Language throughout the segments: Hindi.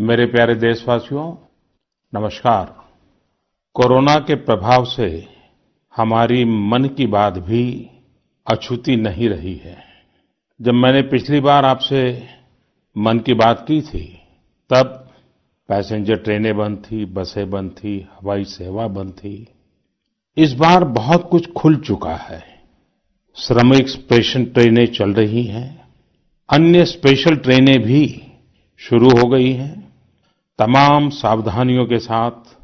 मेरे प्यारे देशवासियों, नमस्कार। कोरोना के प्रभाव से हमारी मन की बात भी अछूती नहीं रही है। जब मैंने पिछली बार आपसे मन की बात की थी, तब पैसेंजर ट्रेनें बंद थी, बसें बंद थी, हवाई सेवा बंद थी। इस बार बहुत कुछ खुल चुका है। श्रमिक स्पेशल ट्रेनें चल रही हैं। अन्य स्पेशल ट्रेनें भी शुरू हो गई हैं। तमाम सावधानियों के साथ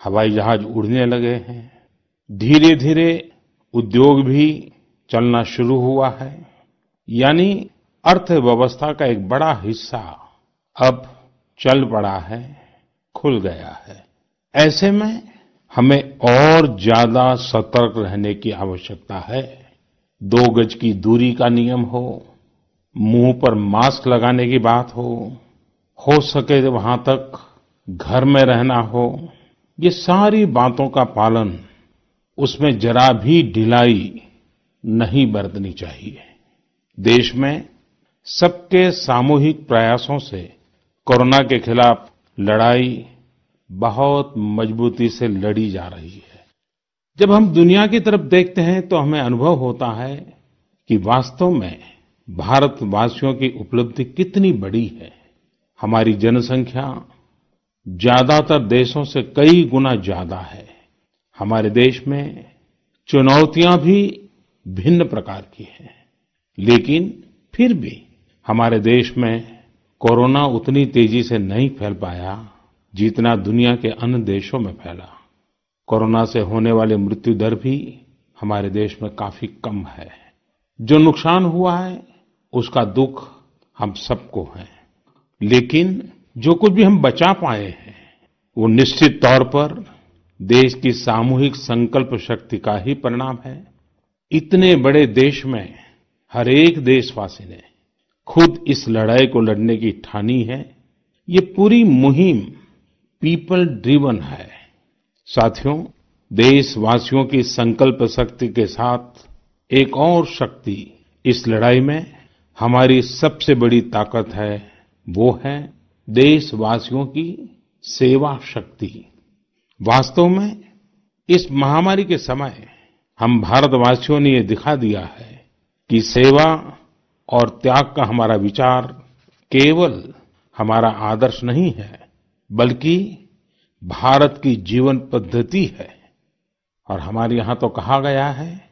हवाई जहाज़ उड़ने लगे हैं। धीरे धीरे उद्योग भी चलना शुरू हुआ है। यानी अर्थव्यवस्था का एक बड़ा हिस्सा अब चल पड़ा है, खुल गया है। ऐसे में हमें और ज़्यादा सतर्क रहने की आवश्यकता है। दो गज की दूरी का नियम हो, मुँह पर मास्क लगाने की बात हो हो सके वहाँ तक घर में रहना हो। ये सारी बातों का पालन उसमें जरा भी ढिलाई नहीं बरतनी चाहिए। देश में सबके सामूहिक प्रयासों से कोरोना के खिलाफ लड़ाई बहुत मजबूती से लड़ी जा रही है। जब हम दुनिया की तरफ़ देखते हैं तो हमें अनुभव होता है कि वास्तव में भारतवासियों की उपलब्धि कितनी बड़ी है। हमारी जनसंख्या ज़्यादातर देशों से कई गुना ज़्यादा है। हमारे देश में चुनौतियाँ भी भिन्न प्रकार की हैं। लेकिन फिर भी हमारे देश में कोरोना उतनी तेज़ी से नहीं फैल पाया जितना दुनिया के अन्य देशों में फैला। कोरोना से होने वाली मृत्यु दर भी हमारे देश में काफ़ी कम है। जो नुकसान हुआ है, उसका दुख हम सबको है। लेकिन जो कुछ भी हम बचा पाए हैं, वो निश्चित तौर पर देश की सामूहिक संकल्प शक्ति का ही परिणाम है। इतने बड़े देश में हर एक देशवासी ने खुद इस लड़ाई को लड़ने की ठानी है। ये पूरी मुहिम पीपल ड्रिवन है। साथियों, देशवासियों की संकल्प शक्ति के साथ एक और शक्ति इस लड़ाई में हमारी सबसे बड़ी ताकत है। वो है देशवासियों की सेवा शक्ति। वास्तव में इस महामारी के समय हम भारतवासियों ने ये दिखा दिया है कि सेवा और त्याग का हमारा विचार केवल हमारा आदर्श नहीं है, बल्कि भारत की जीवन पद्धति है। और हमारे यहाँ तो कहा गया है,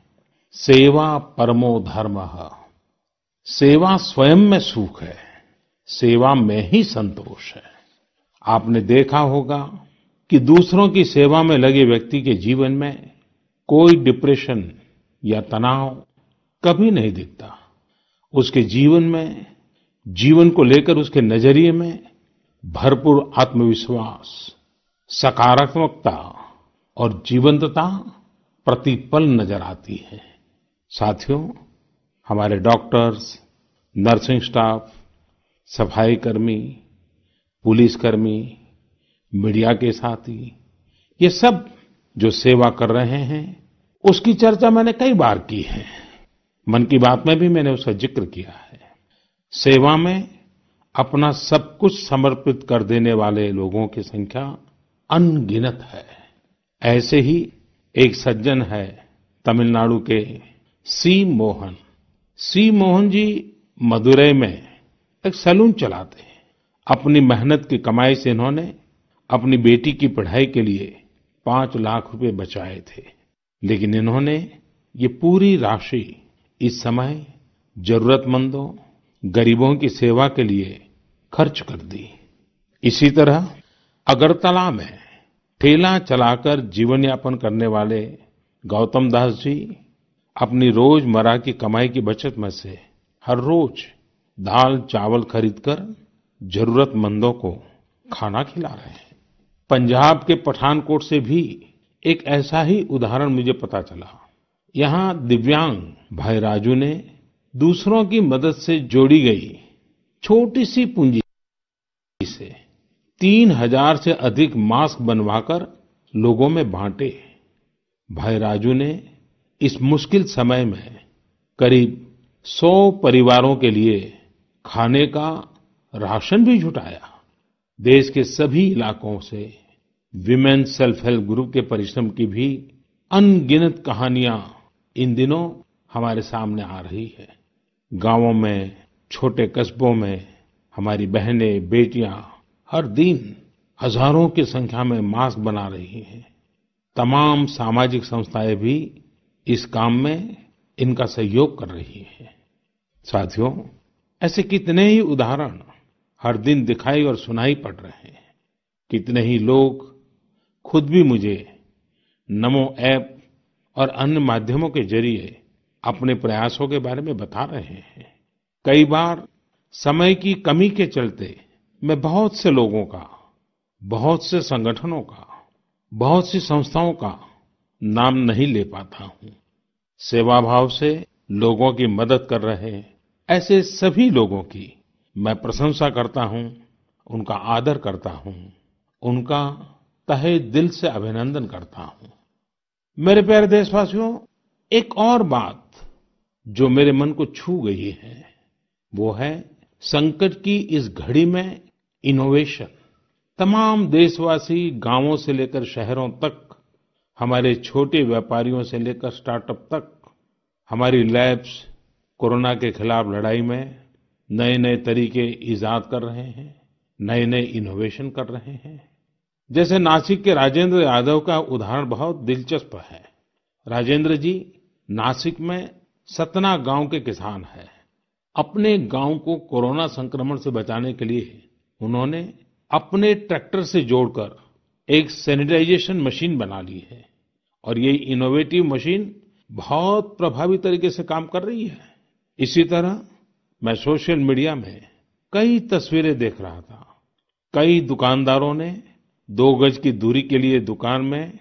सेवा परमो धर्म। सेवा स्वयं में सुख है। सेवा में ही संतोष है। आपने देखा होगा कि दूसरों की सेवा में लगे व्यक्ति के जीवन में कोई डिप्रेशन या तनाव कभी नहीं दिखता। उसके जीवन में, जीवन को लेकर उसके नज़रिए में भरपूर आत्मविश्वास, सकारात्मकता और जीवंतता प्रतिपल नज़र आती है। साथियों, हमारे डॉक्टर्स, नर्सिंग स्टाफ सफ़ाई कर्मी पुलिसकर्मी, मीडिया के साथी, ये सब जो सेवा कर रहे हैं, उसकी चर्चा मैंने कई बार की है। मन की बात में भी मैंने उसका ज़िक्र किया है। सेवा में अपना सब कुछ समर्पित कर देने वाले लोगों की संख्या अनगिनत है। ऐसे ही एक सज्जन है तमिलनाडु के सी मोहन। सी मोहन जी मदुरई में एक सैलून चलाते हैं। अपनी मेहनत की कमाई से इन्होंने अपनी बेटी की पढ़ाई के लिए पाँच लाख रुपए बचाए थे। लेकिन इन्होंने ये पूरी राशि इस समय जरूरतमंदों, गरीबों की सेवा के लिए खर्च कर दी। इसी तरह अगरतला में ठेला चलाकर जीवन यापन करने वाले गौतम दास जी अपनी रोज़मर्रा की कमाई की बचत में से हर रोज दाल चावल खरीदकर जरूरतमंदों को खाना खिला रहे हैं। पंजाब के पठानकोट से भी एक ऐसा ही उदाहरण मुझे पता चला। यहाँ दिव्यांग भाई राजू ने दूसरों की मदद से जोड़ी गई छोटी सी पूंजी से तीन हज़ार से अधिक मास्क बनवाकर लोगों में बांटे। भाई राजू ने इस मुश्किल समय में करीब सौ परिवारों के लिए खाने का राशन भी जुटाया। देश के सभी इलाकों से वूमेन सेल्फ हेल्प ग्रुप के परिश्रम की भी अनगिनत कहानियाँ इन दिनों हमारे सामने आ रही है। गाँवों में, छोटे कस्बों में हमारी बहनें, बेटियाँ हर दिन हज़ारों की संख्या में मास्क बना रही हैं। तमाम सामाजिक संस्थाएँ भी इस काम में इनका सहयोग कर रही हैं। साथियों ऐसे कितने ही उदाहरण हर दिन दिखाई और सुनाई पड़ रहे हैं। कितने ही लोग खुद भी मुझे नमो ऐप और अन्य माध्यमों के ज़रिए अपने प्रयासों के बारे में बता रहे हैं। कई बार समय की कमी के चलते मैं बहुत से लोगों का, बहुत से संगठनों का, बहुत सी संस्थाओं का नाम नहीं ले पाता हूँ। सेवाभाव से लोगों की मदद कर रहे ऐसे सभी लोगों की मैं प्रशंसा करता हूँ, उनका आदर करता हूँ, उनका तहे दिल से अभिनंदन करता हूँ। मेरे प्यारे देशवासियों, एक और बात जो मेरे मन को छू गई है, वो है संकट की इस घड़ी में इनोवेशन तमाम देशवासी गाँवों से लेकर शहरों तक, हमारे छोटे व्यापारियों से लेकर स्टार्टअप तक, हमारी लैब्स कोरोना के खिलाफ लड़ाई में नए नए तरीके ईजाद कर रहे हैं नए नए इनोवेशन कर रहे हैं। जैसे नासिक के राजेंद्र यादव का उदाहरण बहुत दिलचस्प है। राजेंद्र जी, नासिक में सतना गाँव के किसान हैं। अपने गाँव को कोरोना संक्रमण से बचाने के लिए उन्होंने अपने ट्रैक्टर से जोड़कर एक सैनिटाइजेशन मशीन बना ली है और ये इनोवेटिव मशीन बहुत प्रभावी तरीके से काम कर रही है। इसी तरह मैं सोशल मीडिया में कई तस्वीरें देख रहा था। कई दुकानदारों ने दो गज की दूरी के लिए दुकान में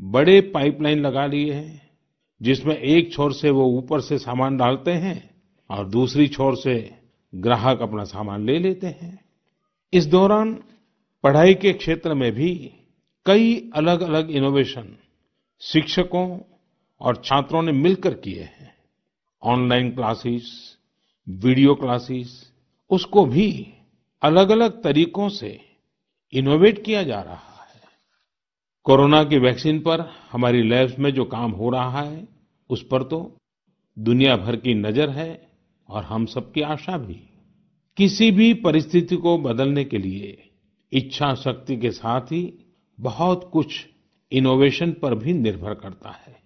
बड़े पाइपलाइन लगा लिए हैं, जिसमें एक छोर से वो ऊपर से सामान डालते हैं और दूसरी छोर से ग्राहक अपना सामान ले लेते हैं। इस दौरान पढ़ाई के क्षेत्र में भी कई अलग अलग इनोवेशन शिक्षकों और छात्रों ने मिलकर किए हैं। ऑनलाइन क्लासेस, वीडियो क्लासेस, उसको भी अलग अलग तरीकों से इनोवेट किया जा रहा है। कोरोना की वैक्सीन पर हमारी लैब्स में जो काम हो रहा है, उस पर तो दुनिया भर की नज़र है और हम सबकी आशा भी। किसी भी परिस्थिति को बदलने के लिए इच्छा शक्ति के साथ ही बहुत कुछ इनोवेशन पर भी निर्भर करता है।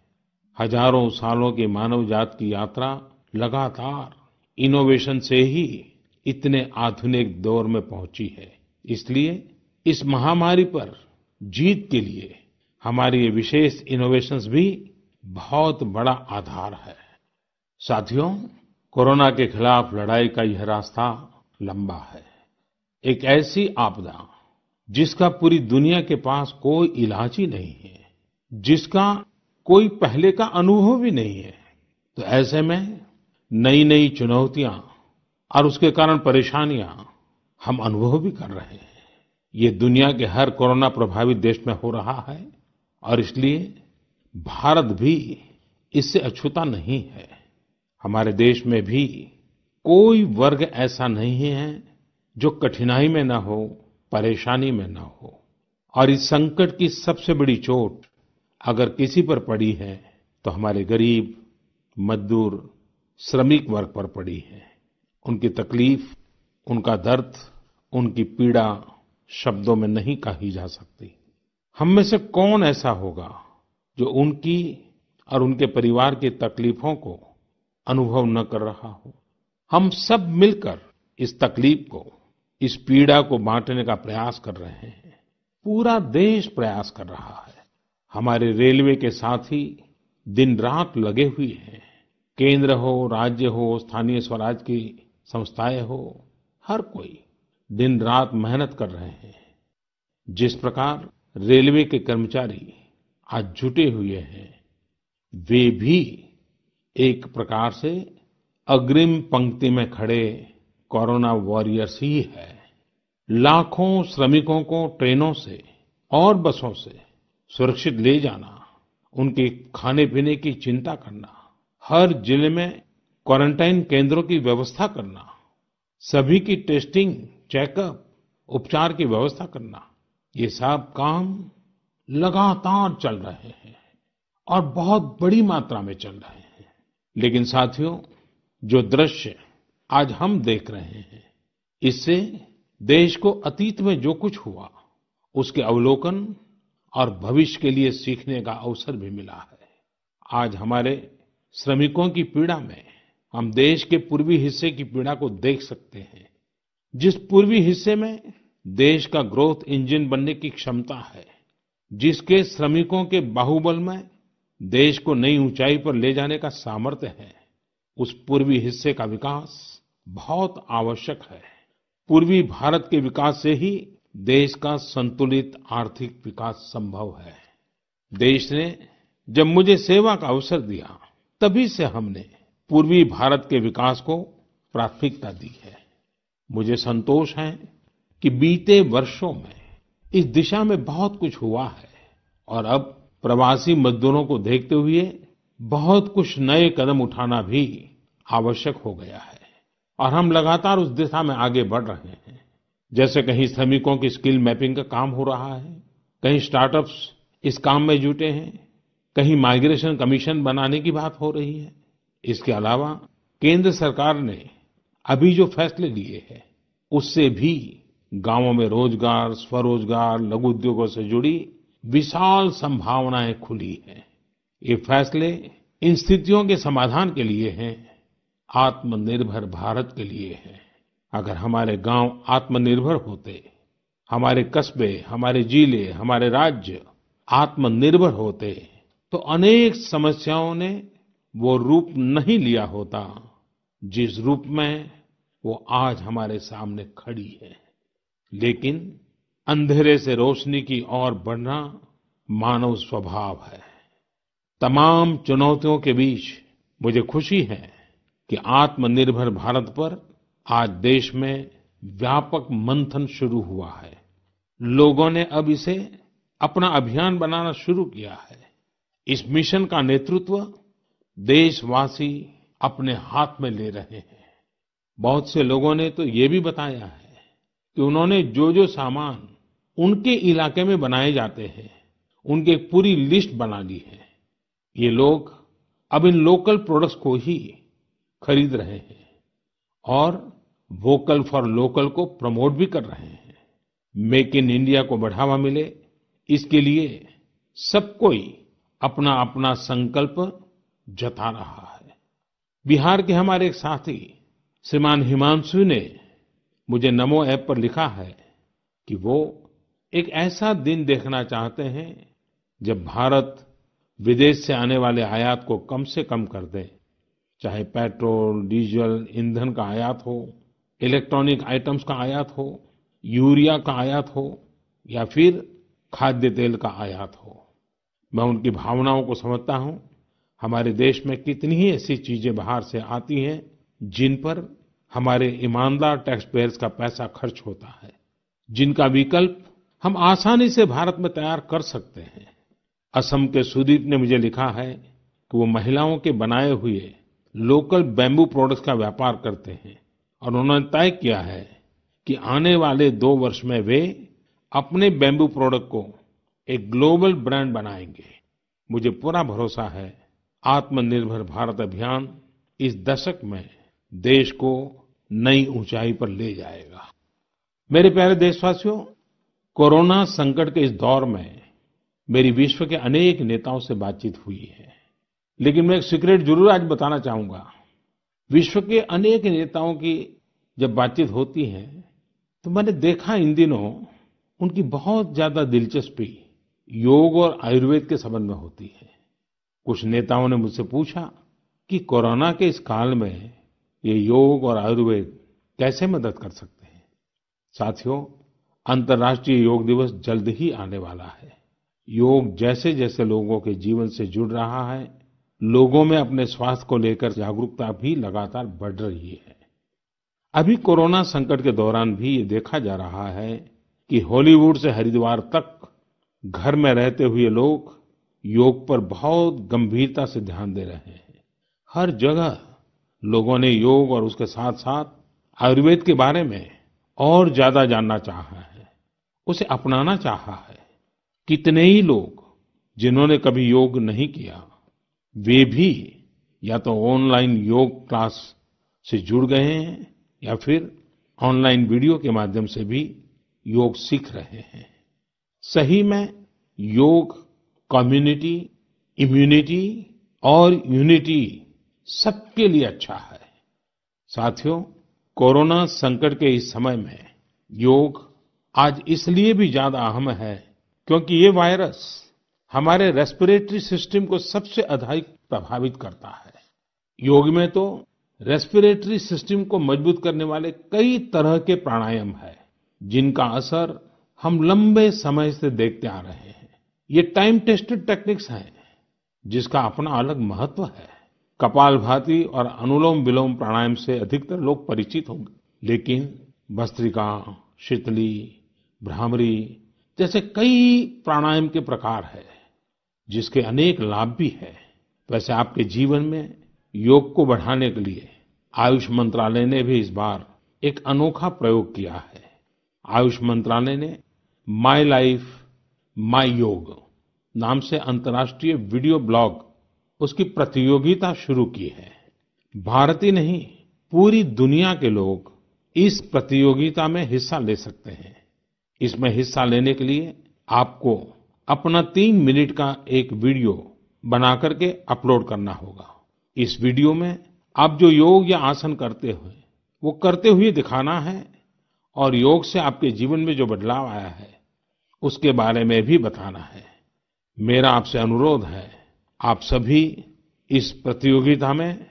हज़ारों सालों की मानव जात की यात्रा लगातार इनोवेशन से ही इतने आधुनिक दौर में पहुँची है। इसलिए इस महामारी पर जीत के लिए हमारी ये विशेष इनोवेशंस भी बहुत बड़ा आधार है। साथियों, कोरोना के खिलाफ लड़ाई का यह रास्ता लंबा है। एक ऐसी आपदा जिसका पूरी दुनिया के पास कोई इलाज ही नहीं है, जिसका कोई पहले का अनुभव भी नहीं है। तो ऐसे में नई नई चुनौतियाँ और उसके कारण परेशानियाँ हम अनुभव भी कर रहे हैं। ये दुनिया के हर कोरोना प्रभावित देश में हो रहा है और इसलिए भारत भी इससे अछूता नहीं है। हमारे देश में भी कोई वर्ग ऐसा नहीं है जो कठिनाई में न हो, परेशानी में न हो। और इस संकट की सबसे बड़ी चोट अगर किसी पर पड़ी है तो हमारे गरीब, मजदूर, श्रमिक वर्ग पर पड़ी है। उनकी तकलीफ़, उनका दर्द, उनकी पीड़ा शब्दों में नहीं कही जा सकती। हम में से कौन ऐसा होगा जो उनकी और उनके परिवार की तकलीफों को अनुभव न कर रहा हो? हम सब मिलकर इस तकलीफ़ को, इस पीड़ा को बांटने का प्रयास कर रहे हैं। पूरा देश प्रयास कर रहा है। हमारे रेलवे के साथ दिन रात लगे हुए हैं। केंद्र हो, राज्य हो, स्थानीय स्वराज की संस्थाएँ हो, हर कोई दिन रात मेहनत कर रहे हैं। जिस प्रकार रेलवे के कर्मचारी आज जुटे हुए हैं, वे भी एक प्रकार से अग्रिम पंक्ति में खड़े कोरोना वॉरियर्स ही है। लाखों श्रमिकों को ट्रेनों से और बसों से सुरक्षित ले जाना, उनके खाने पीने की चिंता करना, हर ज़िले में क्वारंटाइन केंद्रों की व्यवस्था करना, सभी की टेस्टिंग, चेकअप, उपचार की व्यवस्था करना, ये सब काम लगातार चल रहे हैं और बहुत बड़ी मात्रा में चल रहे हैं। लेकिन साथियों, जो दृश्य आज हम देख रहे हैं, इससे देश को अतीत में जो कुछ हुआ, उसके अवलोकन और भविष्य के लिए सीखने का अवसर भी मिला है। आज हमारे श्रमिकों की पीड़ा में हम देश के पूर्वी हिस्से की पीड़ा को देख सकते हैं, जिस पूर्वी हिस्से में देश का ग्रोथ इंजन बनने की क्षमता है, जिसके श्रमिकों के बाहुबल में देश को नई ऊंचाई पर ले जाने का सामर्थ्य है, उस पूर्वी हिस्से का विकास बहुत आवश्यक है। पूर्वी भारत के विकास से ही देश का संतुलित आर्थिक विकास संभव है। देश ने जब मुझे सेवा का अवसर दिया, तभी से हमने पूर्वी भारत के विकास को प्राथमिकता दी है। मुझे संतोष है कि बीते वर्षों में इस दिशा में बहुत कुछ हुआ है और अब प्रवासी मजदूरों को देखते हुए बहुत कुछ नए कदम उठाना भी आवश्यक हो गया है और हम लगातार उस दिशा में आगे बढ़ रहे हैं। जैसे कहीं श्रमिकों की स्किल मैपिंग का काम हो रहा है, कहीं स्टार्टअप्स इस काम में जुटे हैं, कहीं माइग्रेशन कमीशन बनाने की बात हो रही है। इसके अलावा केंद्र सरकार ने अभी जो फैसले लिए हैं, उससे भी गाँवों में रोज़गार, स्वरोजगार, लघु उद्योगों से जुड़ी विशाल संभावनाएँ खुली हैं। ये फैसले इन स्थितियों के समाधान के लिए हैं, आत्मनिर्भर भारत के लिए हैं। अगर हमारे गाँव आत्मनिर्भर होते, हमारे कस्बे, हमारे ज़िले, हमारे राज्य आत्मनिर्भर होते तो अनेक समस्याओं ने वो रूप नहीं लिया होता जिस रूप में वो आज हमारे सामने खड़ी है। लेकिन अंधेरे से रोशनी की ओर बढ़ना मानव स्वभाव है। तमाम चुनौतियों के बीच मुझे खुशी है कि आत्मनिर्भर भारत पर आज देश में व्यापक मंथन शुरू हुआ है। लोगों ने अब इसे अपना अभियान बनाना शुरू किया है। इस मिशन का नेतृत्व देशवासी अपने हाथ में ले रहे हैं। बहुत से लोगों ने तो ये भी बताया है कि उन्होंने जो जो सामान उनके इलाके में बनाए जाते हैं, उनकी एक पूरी लिस्ट बना ली है। ये लोग अब इन लोकल प्रोडक्ट्स को ही खरीद रहे हैं और वोकल फॉर लोकल को प्रमोट भी कर रहे हैं। मेक इन इंडिया को बढ़ावा मिले। इसके लिए सब कोई अपना अपना संकल्प जता रहा है। बिहार के हमारे एक साथी, श्रीमान हिमांशु ने मुझे नमो ऐप पर लिखा है कि वो एक ऐसा दिन देखना चाहते हैं जब भारत विदेश से आने वाले आयात को कम से कम कर दे। चाहे पेट्रोल, डीजल, ईंधन का आयात हो इलेक्ट्रॉनिक आइटम्स का आयात हो, यूरिया का आयात हो, या फिर खाद्य तेल का आयात हो। मैं उनकी भावनाओं को समझता हूँ, हमारे देश में कितनी ही ऐसी चीज़ें बाहर से आती हैं, जिन पर हमारे ईमानदार टैक्स पेयर्स का पैसा खर्च होता है। जिनका विकल्प हम आसानी से भारत में तैयार कर सकते हैं। असम के सुदीप ने मुझे लिखा है कि वो महिलाओं के बनाए हुए लोकल बैम्बू प्रोडक्ट्स का व्यापार करते हैं। और उन्होंने तय किया है कि आने वाले दो वर्ष में वे अपने बैम्बू प्रोडक्ट को एक ग्लोबल ब्रांड बनाएँगे। मुझे पूरा भरोसा है, आत्मनिर्भर भारत अभियान इस दशक में देश को नई ऊंचाई पर ले जाएगा। मेरे प्यारे देशवासियों, कोरोना संकट के इस दौर में मेरी विश्व के अनेक नेताओं से बातचीत हुई है। लेकिन मैं एक सीक्रेट ज़रूर आज बताना चाहूँगा। विश्व के अनेक नेताओं की जब बातचीत होती है तो मैंने देखा इन दिनों उनकी बहुत ज़्यादा दिलचस्पी योग और आयुर्वेद के संबंध में होती है। कुछ नेताओं ने मुझसे पूछा कि कोरोना के इस काल में ये योग और आयुर्वेद कैसे मदद कर सकते हैं? साथियों, अंतर्राष्ट्रीय योग दिवस जल्द ही आने वाला है। योग जैसे जैसे लोगों के जीवन से जुड़ रहा है लोगों में अपने स्वास्थ्य को लेकर जागरूकता भी लगातार बढ़ रही है। अभी कोरोना संकट के दौरान भी ये देखा जा रहा है कि हॉलीवुड से हरिद्वार तक घर में रहते हुए लोग योग पर बहुत गंभीरता से ध्यान दे रहे हैं। हर जगह लोगों ने योग और उसके साथ साथ आयुर्वेद के बारे में और ज़्यादा जानना चाहा है। उसे अपनाना चाहा है। कितने ही लोग जिन्होंने कभी योग नहीं किया वे भी या तो ऑनलाइन योग क्लास से जुड़ गए हैं या फिर ऑनलाइन वीडियो के माध्यम से भी योग सीख रहे हैं। सही में योग कम्युनिटी इम्यूनिटी और यूनिटी सबके लिए अच्छा है। साथियों, कोरोना संकट के इस समय में योग आज इसलिए भी ज़्यादा अहम है क्योंकि ये वायरस हमारे रेस्पिरेटरी सिस्टम को सबसे अधिक प्रभावित करता है। योग में तो रेस्पिरेटरी सिस्टम को मज़बूत करने वाले कई तरह के प्राणायाम है, जिनका असर हम लंबे समय से देखते आ रहे हैं। ये टाइम टेस्टेड टेक्निक्स हैं, जिसका अपना अलग महत्व है। कपालभाति और अनुलोम विलोम प्राणायाम से अधिकतर लोग परिचित होंगे, लेकिन भस्त्रिका शीतली, भ्रामरी जैसे कई प्राणायाम के प्रकार है। जिसके अनेक लाभ भी है, वैसे आपके जीवन में योग को बढ़ाने के लिए आयुष मंत्रालय ने भी इस बार एक अनोखा प्रयोग किया है। आयुष मंत्रालय ने माय लाइफ माय योग नाम से अंतर्राष्ट्रीय वीडियो ब्लॉग उसकी प्रतियोगिता शुरू की है। भारत ही नहीं, पूरी दुनिया के लोग इस प्रतियोगिता में हिस्सा ले सकते हैं। इसमें हिस्सा लेने के लिए आपको अपना तीन मिनट का एक वीडियो बना करके अपलोड करना होगा। इस वीडियो में आप जो योग या आसन करते हुए, वो करते हुए दिखाना है और योग से आपके जीवन में जो बदलाव आया है, उसके बारे में भी बताना है। मेरा आपसे अनुरोध है, आप सभी इस प्रतियोगिता में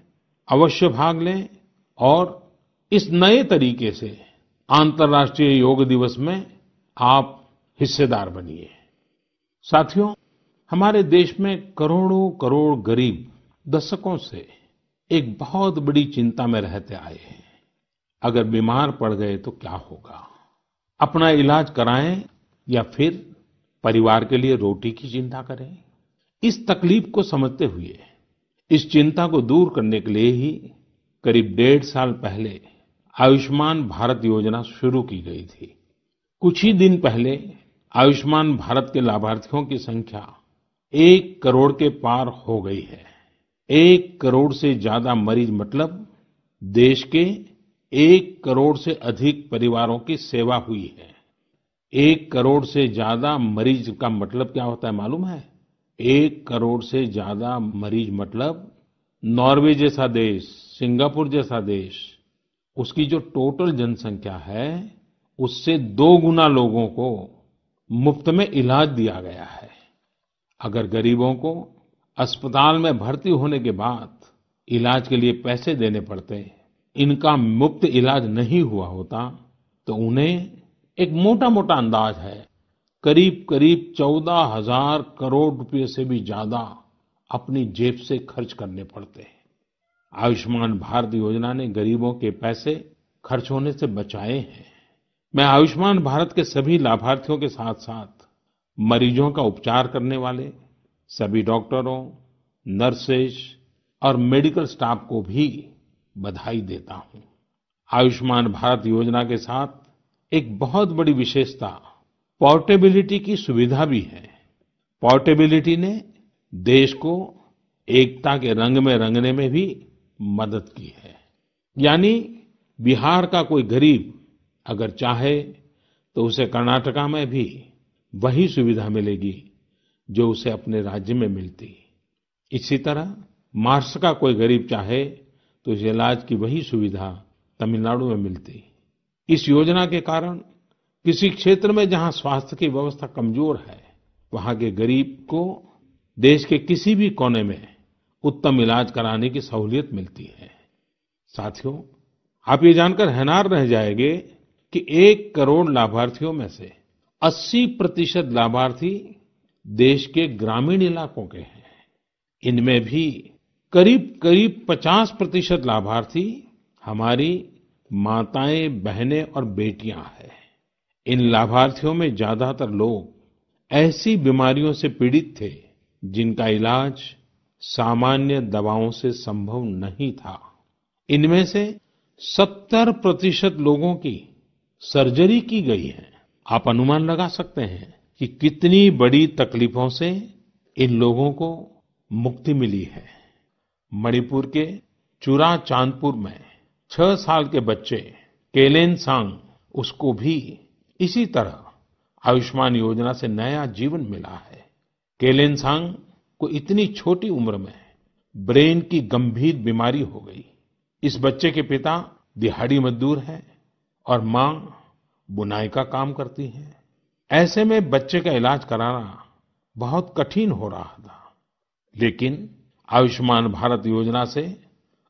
अवश्य भाग लें और इस नए तरीके से अंतर्राष्ट्रीय योग दिवस में आप हिस्सेदार बनिए। साथियों, हमारे देश में करोड़ों करोड़ गरीब दशकों से एक बहुत बड़ी चिंता में रहते आए हैं। अगर बीमार पड़ गए तो क्या होगा? अपना इलाज कराएँ या फिर परिवार के लिए रोटी की चिंता करें? इस तकलीफ़ को समझते हुए, इस चिंता को दूर करने के लिए ही करीब डेढ़ साल पहले आयुष्मान भारत योजना शुरू की गई थी। कुछ ही दिन पहले आयुष्मान भारत के लाभार्थियों की संख्या एक करोड़ के पार हो गई है। एक करोड़ से ज़्यादा मरीज़ मतलब देश के एक करोड़ से अधिक परिवारों की सेवा हुई है। एक करोड़ से ज़्यादा मरीज़ का मतलब क्या होता है मालूम है? एक करोड़ से ज़्यादा मरीज़ मतलब नॉर्वे जैसा देश, सिंगापुर जैसा देश, उसकी जो टोटल जनसंख्या है, उससे दो गुना लोगों को मुफ़्त में इलाज दिया गया है। अगर गरीबों को अस्पताल में भर्ती होने के बाद इलाज के लिए पैसे देने पड़ते, इनका मुफ़्त इलाज नहीं हुआ होता तो उन्हें एक मोटा मोटा अंदाज है। करीब करीब चौदह हज़ार करोड़ रुपए से भी ज़्यादा अपनी जेब से खर्च करने पड़ते हैं। आयुष्मान भारत योजना ने गरीबों के पैसे खर्च होने से बचाए हैं। मैं आयुष्मान भारत के सभी लाभार्थियों के साथ साथ मरीजों का उपचार करने वाले सभी डॉक्टरों, नर्सेस और मेडिकल स्टाफ को भी बधाई देता हूँ। आयुष्मान भारत योजना के साथ एक बहुत बड़ी विशेषता पोर्टेबिलिटी की सुविधा भी है। पोर्टेबिलिटी ने देश को एकता के रंग में रंगने में भी मदद की है। यानी बिहार का कोई गरीब अगर चाहे तो उसे कर्नाटका में भी वही सुविधा मिलेगी जो उसे अपने राज्य में मिलती। इसी तरह महाराष्ट्र का कोई गरीब चाहे तो उसे इलाज की वही सुविधा तमिलनाडु में मिलती। इस योजना के कारण किसी क्षेत्र में जहाँ स्वास्थ्य की व्यवस्था कमज़ोर है, वहाँ के गरीब को देश के किसी भी कोने में उत्तम इलाज कराने की सहूलियत मिलती है। साथियों, आप ये जानकर हैरान रह जाएँगे कि एक करोड़ लाभार्थियों में से 80 प्रतिशत लाभार्थी देश के ग्रामीण इलाकों के हैं। इनमें भी करीब करीब 50 प्रतिशत लाभार्थी हमारी माताएँ, बहनें और बेटियाँ हैं। इन लाभार्थियों में ज़्यादातर लोग ऐसी बीमारियों से पीड़ित थे जिनका इलाज सामान्य दवाओं से संभव नहीं था। इनमें से 70 प्रतिशत लोगों की सर्जरी की गई है। आप अनुमान लगा सकते हैं कि कितनी बड़ी तकलीफों से इन लोगों को मुक्ति मिली है। मणिपुर के चुराचांदपुर में छह साल के बच्चे केलेनसांग उसको भी इसी तरह आयुष्मान योजना से नया जीवन मिला है। केलेनसांग को इतनी छोटी उम्र में ब्रेन की गंभीर बीमारी हो गई। इस बच्चे के पिता दिहाड़ी मजदूर हैं। और माँ बुनाई का काम करती हैं। ऐसे में बच्चे का इलाज कराना बहुत कठिन हो रहा था। लेकिन आयुष्मान भारत योजना से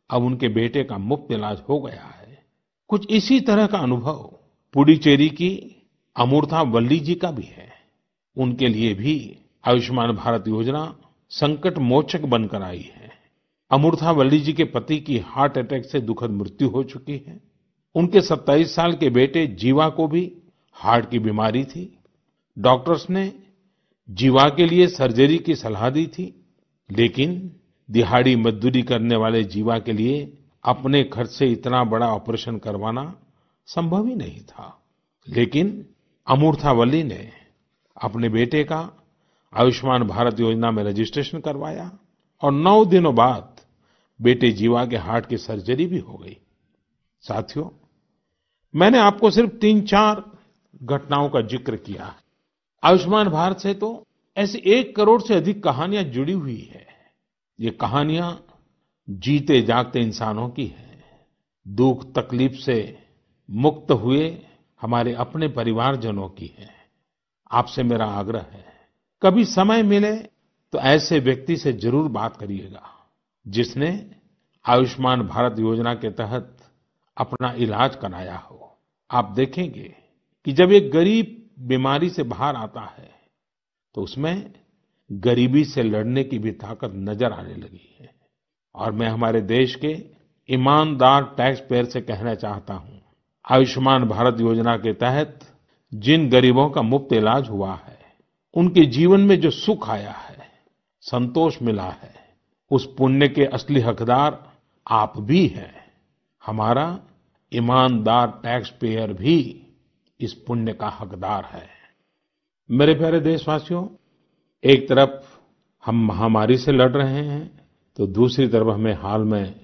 अब उनके बेटे का मुफ़्त इलाज हो गया है। कुछ इसी तरह का अनुभव पुडुचेरी की अमूर्था वल्ली जी का भी है। उनके लिए भी आयुष्मान भारत योजना संकट मोचक बनकर आई है। अमूर्था वल्ली जी के पति की हार्ट अटैक से दुखद मृत्यु हो चुकी है। उनके 27 साल के बेटे जीवा को भी हार्ट की बीमारी थी। डॉक्टर्स ने जीवा के लिए सर्जरी की सलाह दी थी, लेकिन दिहाड़ी मजदूरी करने वाले जीवा के लिए अपने खर्च से इतना बड़ा ऑपरेशन करवाना संभव ही नहीं था। लेकिन अमूर्था वल्ली ने अपने बेटे का आयुष्मान भारत योजना में रजिस्ट्रेशन करवाया और नौ दिनों बाद बेटे जीवा के हार्ट की सर्जरी भी हो गई। साथियों मैंने आपको सिर्फ़ तीन चार घटनाओं का ज़िक्र किया। है आयुष्मान भारत से तो ऐसी एक करोड़ से अधिक कहानियाँ जुड़ी हुई है। ये कहानियाँ जीते जागते इंसानों की है। दुख, तकलीफ़ से मुक्त हुए हमारे अपने परिवारजनों की है। आपसे मेरा आग्रह है, कभी समय मिले तो ऐसे व्यक्ति से ज़रूर बात करिएगा, जिसने आयुष्मान भारत योजना के तहत अपना इलाज कराया हो। आप देखेंगे कि जब एक गरीब बीमारी से बाहर आता है तो उसमें गरीबी से लड़ने की भी ताकत नज़र आने लगी है। और मैं हमारे देश के ईमानदार टैक्स पेयर से कहना चाहता हूँ, आयुष्मान भारत योजना के तहत जिन गरीबों का मुफ़्त इलाज हुआ है, उनके जीवन में जो सुख आया है, संतोष मिला है, उस पुण्य के असली हकदार आप भी हैं। हमारा ईमानदार टैक्स पेयर भी इस पुण्य का हकदार है। मेरे प्यारे देशवासियों, एक तरफ़ हम महामारी से लड़ रहे हैं तो दूसरी तरफ़ हमें हाल में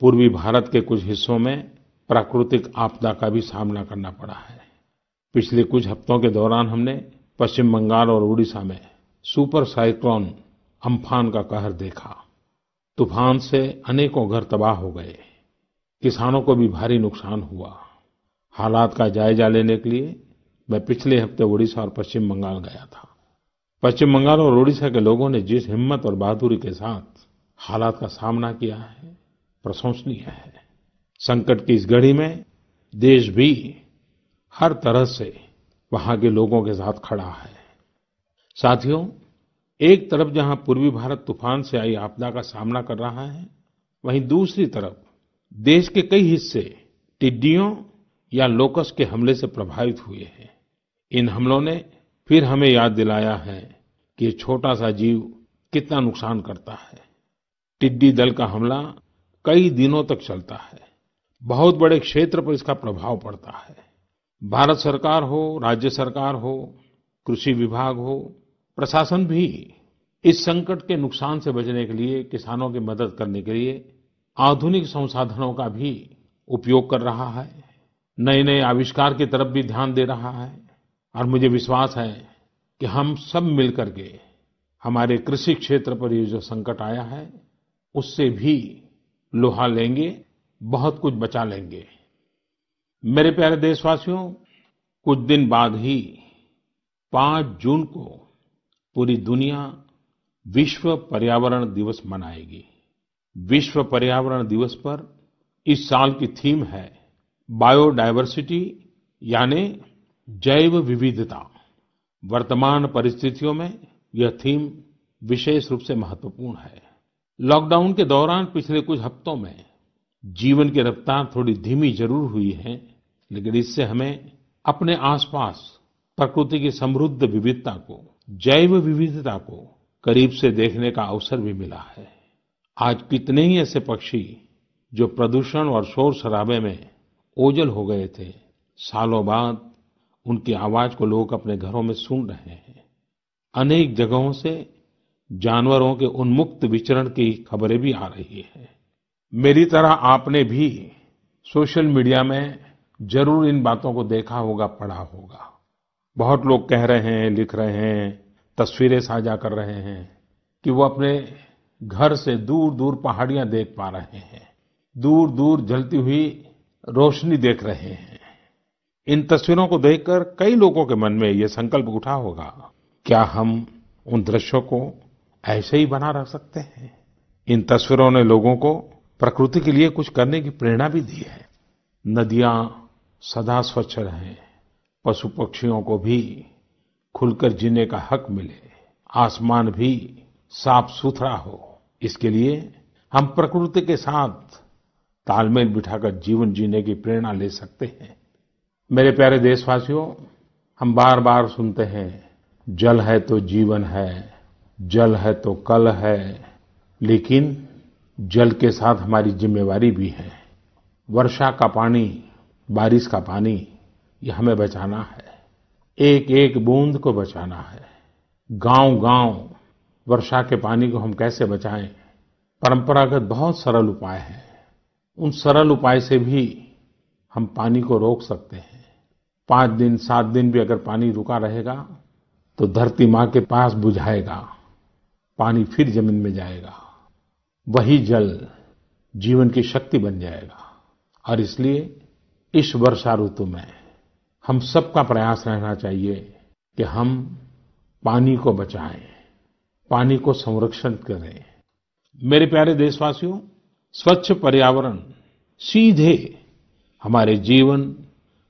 पूर्वी भारत के कुछ हिस्सों में प्राकृतिक आपदा का भी सामना करना पड़ा है। पिछले कुछ हफ्तों के दौरान हमने पश्चिम बंगाल और उड़ीसा में सुपर साइक्लोन अम्फान का कहर देखा। तूफ़ान से अनेकों घर तबाह हो गए। किसानों को भी भारी नुकसान हुआ। हालात का जायजा लेने के लिए मैं पिछले हफ़्ते ओडिशा और पश्चिम बंगाल गया था। पश्चिम बंगाल और ओडिशा के लोगों ने जिस हिम्मत और बहादुरी के साथ हालात का सामना किया है, प्रशंसनीय है। संकट की इस घड़ी में देश भी हर तरह से वहाँ के लोगों के साथ खड़ा है। साथियों, एक तरफ़ जहाँ पूर्वी भारत तूफ़ान से आई आपदा का सामना कर रहा है, वहीं दूसरी तरफ़ देश के कई हिस्से टिड्डियों या लोकस के हमले से प्रभावित हुए हैं। इन हमलों ने फिर हमें याद दिलाया है कि छोटा सा जीव कितना नुकसान करता है। टिड्डी दल का हमला कई दिनों तक चलता है। बहुत बड़े क्षेत्र पर इसका प्रभाव पड़ता है। भारत सरकार हो, राज्य सरकार हो, कृषि विभाग हो, प्रशासन भी इस संकट के नुकसान से बचने के लिए किसानों की मदद करने के लिए आधुनिक संसाधनों का भी उपयोग कर रहा है। नए नए आविष्कार की तरफ़ भी ध्यान दे रहा है और मुझे विश्वास है कि हम सब मिलकर के हमारे कृषि क्षेत्र पर ये जो संकट आया है, उससे भी लोहा लेंगे, बहुत कुछ बचा लेंगे। मेरे प्यारे देशवासियों, कुछ दिन बाद ही 5 जून को पूरी दुनिया विश्व पर्यावरण दिवस मनाएगी। विश्व पर्यावरण दिवस पर इस साल की थीम है बायोडायवर्सिटी यानी जैव विविधता। वर्तमान परिस्थितियों में यह थीम विशेष रूप से महत्वपूर्ण है। लॉकडाउन के दौरान पिछले कुछ हफ्तों में जीवन की रफ्तार थोड़ी धीमी ज़रूर हुई है, लेकिन इससे हमें अपने आसपास प्रकृति की समृद्ध विविधता को, जैव विविधता को करीब से देखने का अवसर भी मिला है। आज कितने ही ऐसे पक्षी जो प्रदूषण और शोर शराबे में ओझल हो गए थे, सालों बाद उनकी आवाज़ को लोग अपने घरों में सुन रहे हैं। अनेक जगहों से जानवरों के उन्मुक्त विचरण की खबरें भी आ रही हैं। मेरी तरह आपने भी सोशल मीडिया में ज़रूर इन बातों को देखा होगा, पढ़ा होगा। बहुत लोग कह रहे हैं, लिख रहे हैं, तस्वीरें साझा कर रहे हैं कि वो अपने घर से दूर दूर पहाड़ियाँ देख पा रहे हैं। दूर दूर जलती हुई रोशनी देख रहे हैं। इन तस्वीरों को देखकर कई लोगों के मन में ये संकल्प उठा होगा, क्या हम उन दृश्यों को ऐसे ही बना रख सकते हैं? इन तस्वीरों ने लोगों को प्रकृति के लिए कुछ करने की प्रेरणा भी दी है। नदियाँ सदा स्वच्छ रहें, पशु पक्षियों को भी खुलकर जीने का हक मिले, आसमान भी साफ़ सुथरा हो। इसके लिए हम प्रकृति के साथ तालमेल बिठाकर जीवन जीने की प्रेरणा ले सकते हैं। मेरे प्यारे देशवासियों, हम बार बार सुनते हैं, जल है तो जीवन है, जल है तो कल है, लेकिन जल के साथ हमारी जिम्मेवारी भी है। वर्षा का पानी, बारिश का पानी, ये हमें बचाना है। एक एक बूंद को बचाना है। गांव-गांव वर्षा के पानी को हम कैसे बचाएँ? परंपरागत बहुत सरल उपाय हैं। उन सरल उपाय से भी हम पानी को रोक सकते हैं। पाँच दिन, सात दिन भी अगर पानी रुका रहेगा तो धरती माँ के पास बुझाएगा। पानी फिर ज़मीन में जाएगा। वही जल जीवन की शक्ति बन जाएगा। और इसलिए इस वर्षा ऋतु में हम सबका प्रयास रहना चाहिए कि हम पानी को बचाएँ। पानी को संरक्षण करें। मेरे प्यारे देशवासियों, स्वच्छ पर्यावरण सीधे हमारे जीवन,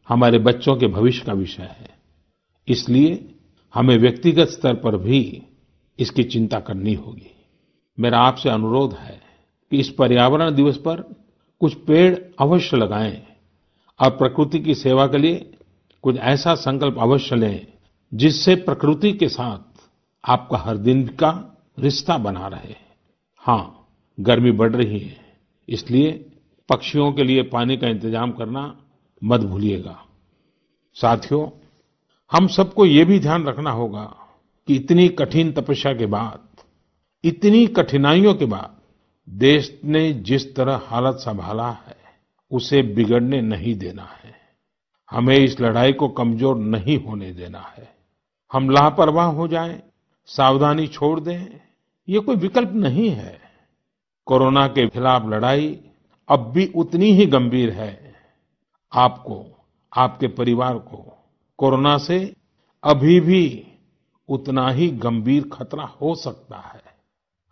हमारे बच्चों के भविष्य का विषय है। इसलिए हमें व्यक्तिगत स्तर पर भी इसकी चिंता करनी होगी। मेरा आपसे अनुरोध है कि इस पर्यावरण दिवस पर कुछ पेड़ अवश्य लगाएँ और प्रकृति की सेवा के लिए कुछ ऐसा संकल्प अवश्य लें जिससे प्रकृति के साथ आपका हर दिन का रिश्ता बना रहे हाँ। गर्मी बढ़ रही है, इसलिए पक्षियों के लिए पानी का इंतज़ाम करना मत भूलिएगा। साथियों, हम सबको ये भी ध्यान रखना होगा कि इतनी कठिन तपस्या के बाद, इतनी कठिनाइयों के बाद देश ने जिस तरह हालत संभाला है, उसे बिगड़ने नहीं देना है। हमें इस लड़ाई को कमज़ोर नहीं होने देना है। हम लापरवाह हो जाएँ सावधानी छोड़ दें। ये कोई विकल्प नहीं है। कोरोना के खिलाफ लड़ाई अब भी उतनी ही गंभीर है। आपको, आपके परिवार को कोरोना से अभी भी उतना ही गंभीर खतरा हो सकता है।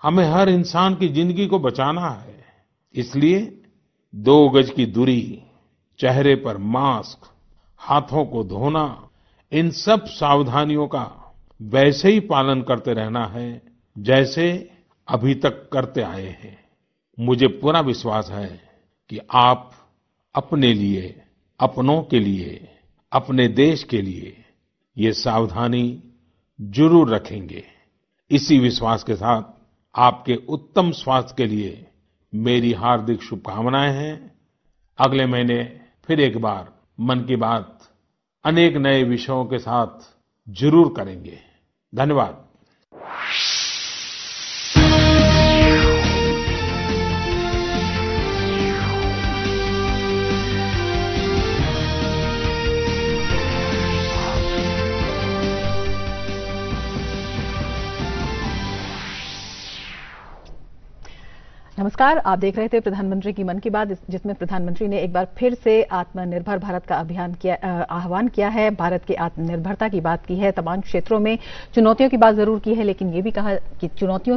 हमें हर इंसान की ज़िंदगी को बचाना है। इसलिए दो गज की दूरी, चेहरे पर मास्क, हाथों को धोना, इन सब सावधानियों का वैसे ही पालन करते रहना है, जैसे अभी तक करते आए हैं। मुझे पूरा विश्वास है कि आप अपने लिए, अपनों के लिए, अपने देश के लिए ये सावधानी ज़रूर रखेंगे। इसी विश्वास के साथ आपके उत्तम स्वास्थ्य के लिए मेरी हार्दिक शुभकामनाएँ हैं। अगले महीने फिर एक बार मन की बात अनेक नए विषयों के साथ ज़रूर करेंगे। धन्यवाद। नमस्कार, आप देख रहे थे प्रधानमंत्री की मन की बात जिसमें प्रधानमंत्री ने एक बार फिर से आत्मनिर्भर भारत का अभियान किया आह्वान किया है। भारत की आत्मनिर्भरता की बात की है, तमाम क्षेत्रों में चुनौतियों की बात ज़रूर की है, लेकिन ये भी कहा कि चुनौतियों